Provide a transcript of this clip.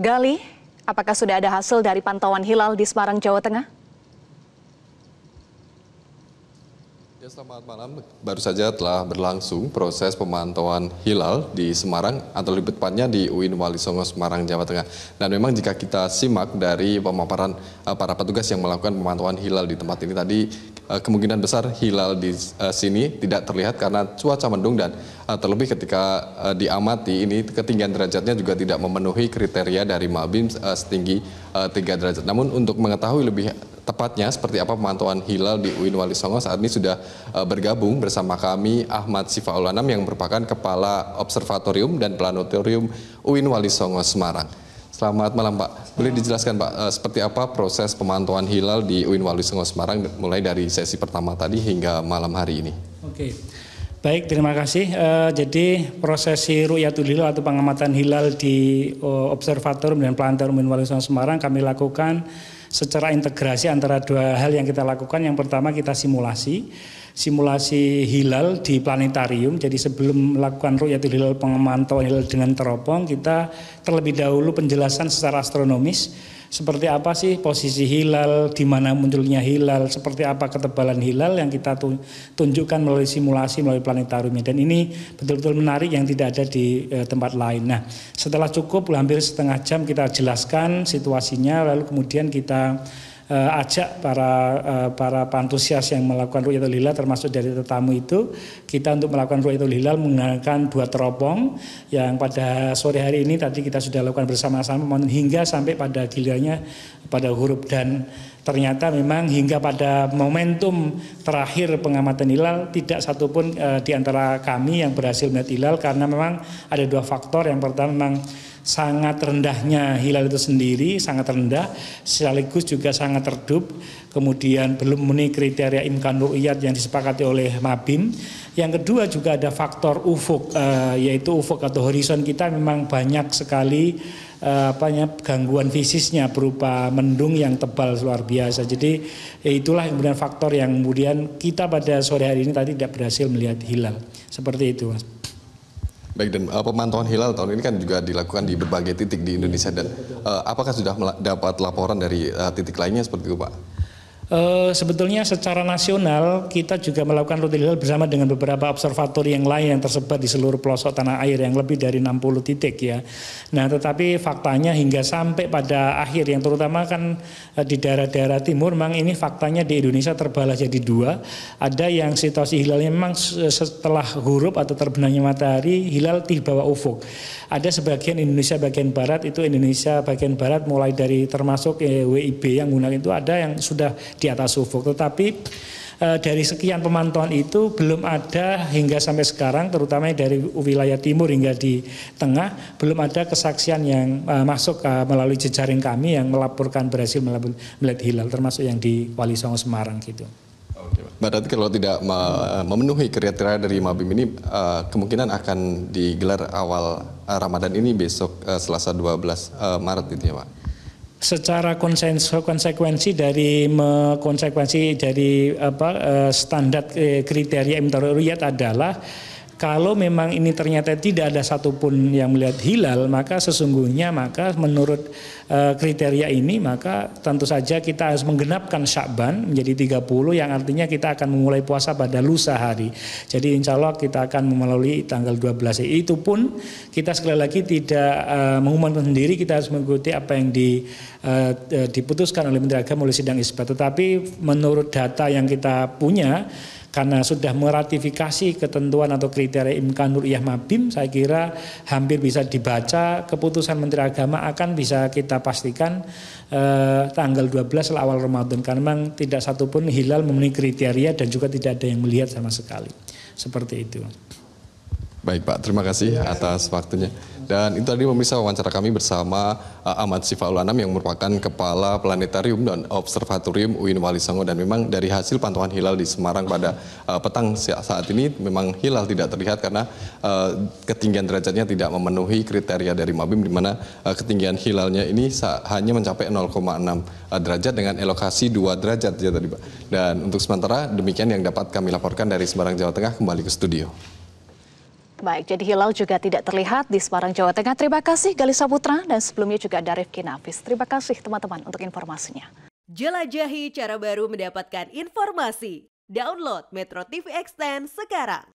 Gali, apakah sudah ada hasil dari pantauan hilal di Semarang, Jawa Tengah? Selamat malam. Baru saja telah berlangsung proses pemantauan hilal di Semarang atau lebih tepatnya di UIN Wali Songo Semarang, Jawa Tengah. Dan memang jika kita simak dari pemaparan uh, para petugas yang melakukan pemantauan hilal di tempat ini tadi uh, kemungkinan besar hilal di uh, sini tidak terlihat karena cuaca mendung dan terlebih ketika diamati ini ketinggian derajatnya juga tidak memenuhi kriteria dari Mabim uh, setinggi uh, 3 derajat. Namun untuk mengetahui lebih tepatnya seperti apa pemantauan hilal di UIN Wali Songo saat ini sudah uh, bergabung bersama kami Ahmad Sifaul Anam yang merupakan Kepala Observatorium dan Planotorium UIN Wali Songo Semarang. Selamat malam Pak. Boleh dijelaskan Pak uh, seperti apa proses pemantauan hilal di UIN Wali Songo Semarang mulai dari sesi pertama tadi hingga malam hari ini? Oke. Baik, terima kasih. Uh, jadi prosesi Ru'yatul Hilal atau pengamatan hilal di uh, Observatorium dan Planotorium UIN Wali Songo Semarang kami lakukan secara integrasi antara dua hal yang kita lakukan. Yang pertama kita simulasi, simulasi hilal di planetarium. Jadi sebelum melakukan ru'yatul hilal pemantauan hilal dengan teropong, kita terlebih dahulu penjelasan secara astronomis seperti apa sih posisi hilal, di mana munculnya hilal, seperti apa ketebalan hilal yang kita tunjukkan melalui simulasi melalui planetarium dan ini betul-betul menarik yang tidak ada di e, tempat lain. Nah, setelah cukup hampir setengah jam kita jelaskan situasinya, lalu kemudian kita uh, ajak para uh, para pantusias yang melakukan ru'yatul hilal termasuk dari tetamu itu kita untuk melakukan ru'yatul hilal menggunakan dua teropong yang pada sore hari ini tadi kita sudah lakukan bersama-sama. Hingga sampai pada gilirannya pada huruf dan ternyata memang hingga pada momentum terakhir pengamatan hilal tidak satupun uh, di antara kami yang berhasil melihat hilal karena memang ada dua faktor. Yang pertama memang sangat rendahnya hilal itu sendiri sangat rendah sekaligus juga sangat redup. Kemudian belum memenuhi kriteria imkan ru'yat yang disepakati oleh Mabim. Yang kedua juga ada faktor ufuk eh, yaitu ufuk atau horizon kita memang banyak sekali eh, apanya gangguan fisisnya berupa mendung yang tebal luar biasa. Jadi ya itulah kemudian faktor yang kemudian kita pada sore hari ini tadi tidak berhasil melihat hilal. Seperti itu mas. Baik dan uh, pemantauan hilal tahun ini kan juga dilakukan di berbagai titik di Indonesia dan uh, apakah sudah dapat laporan dari uh, titik lainnya seperti itu Pak? Uh, sebetulnya secara nasional kita juga melakukan rute hilal bersama dengan beberapa observatori yang lain yang tersebar di seluruh pelosok tanah air yang lebih dari 60 titik ya. Nah, tetapi faktanya hingga sampai pada akhir yang terutama kan uh, di daerah-daerah timur memang ini faktanya di Indonesia terbelah jadi dua. Ada yang situasi hilalnya memang setelah huruf atau terbenamnya matahari hilal di bawah ufuk. Ada sebagian Indonesia bagian barat itu Indonesia bagian barat mulai dari termasuk eh, WIB yang gunakan itu ada yang sudah di atas ufuk. Tetapi e, dari sekian pemantauan itu belum ada hingga sampai sekarang, terutama dari wilayah timur hingga di tengah, belum ada kesaksian yang e, masuk e, melalui jejaring kami yang melaporkan berhasil melihat hilal, termasuk yang di Wali Songo Semarang gitu. Berarti kalau tidak memenuhi kriteria dari Mabim ini kemungkinan akan digelar awal Ramadan ini besok Selasa 12 Maret itu ya Pak? Secara konsekuensi dari konsekuensi dari apa eh, standar eh, kriteria imtarul adalah kalau memang ini ternyata tidak ada satupun yang melihat hilal, maka sesungguhnya maka menurut uh, kriteria ini maka tentu saja kita harus menggenapkan Syakban menjadi 30 yang artinya kita akan memulai puasa pada lusa hari. Jadi insya Allah kita akan melalui tanggal 12. Itu pun kita sekali lagi tidak uh, mengumumkan sendiri, kita harus mengikuti apa yang di, uh, diputuskan oleh Menteri Agama oleh sidang isbat. Tetapi menurut data yang kita punya karena sudah meratifikasi ketentuan atau kriteria imkan ru'yah mabim saya kira hampir bisa dibaca. Keputusan Menteri Agama akan bisa kita pastikan eh, tanggal 12 awal Ramadan. Karena memang tidak satupun hilal memenuhi kriteria dan juga tidak ada yang melihat sama sekali. Seperti itu. Baik Pak, terima kasih atas waktunya. Dan itu tadi pemirsa wawancara kami bersama uh, Ahmad Sifaul Anam yang merupakan Kepala Planetarium dan Observatorium UIN Wali Songo. Dan memang dari hasil pantauan hilal di Semarang pada uh, petang saat ini memang hilal tidak terlihat karena uh, ketinggian derajatnya tidak memenuhi kriteria dari Mabim di mana uh, ketinggian hilalnya ini hanya mencapai 0,6 uh, derajat dengan elokasi 2 derajat ya tadi Pak. Dan untuk sementara demikian yang dapat kami laporkan dari Semarang Jawa Tengah kembali ke studio. Baik, jadi hilal juga tidak terlihat di Semarang, Jawa Tengah. Terima kasih Galisa Putra dan sebelumnya juga ada Rifki Nafis. Terima kasih teman-teman untuk informasinya. Jelajahi cara baru mendapatkan informasi. Download Metro TV Extend sekarang.